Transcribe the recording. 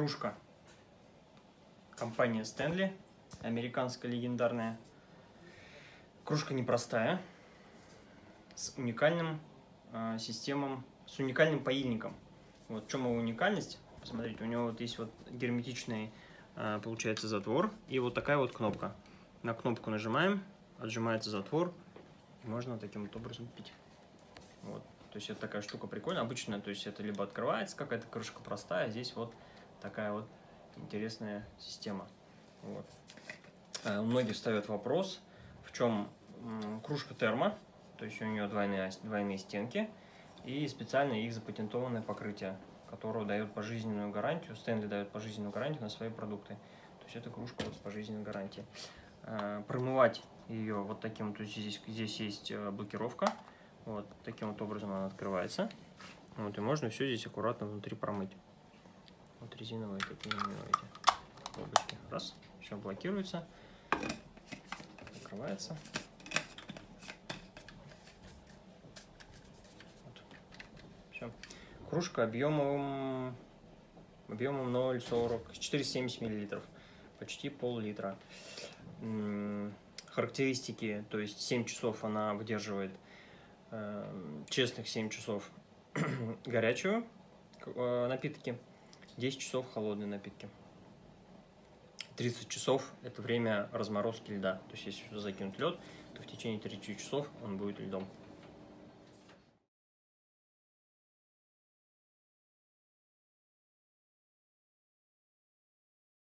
кружка. Компания Стэнли, американская легендарная. Кружка непростая, с уникальным э, системом, с уникальным поильником. Вот в чем его уникальность? Посмотрите, у него вот есть вот герметичный, э, получается, затвор и вот такая вот кнопка. На кнопку нажимаем, отжимается затвор, можно таким вот образом пить. Вот. То есть это такая штука прикольная. Обычно, то есть это либо открывается какая-то крышка простая, а здесь вот такая вот интересная система. Вот. Э, многие ставят вопрос, в чем кружка термо, то есть у нее двойные, двойные стенки и специально их запатентованное покрытие, которое дает пожизненную гарантию, Стэнли дает пожизненную гарантию на свои продукты. То есть это кружка вот с пожизненной гарантией. Э, промывать ее вот таким, то есть здесь, здесь есть э, блокировка, вот таким вот образом она открывается. Вот, и можно все здесь аккуратно внутри промыть. Резиновые такие эти колбочки. Раз, все блокируется, открывается. Вот. Все. Кружка объемом объемом 0,40, 470 миллилитров, почти пол-литра. Характеристики, то есть 7 часов она выдерживает э, честных 7 часов горячую э, напитки, 10 часов холодные напитки. 30 часов – это время разморозки льда. То есть, если закинуть лед, то в течение 30 часов он будет льдом.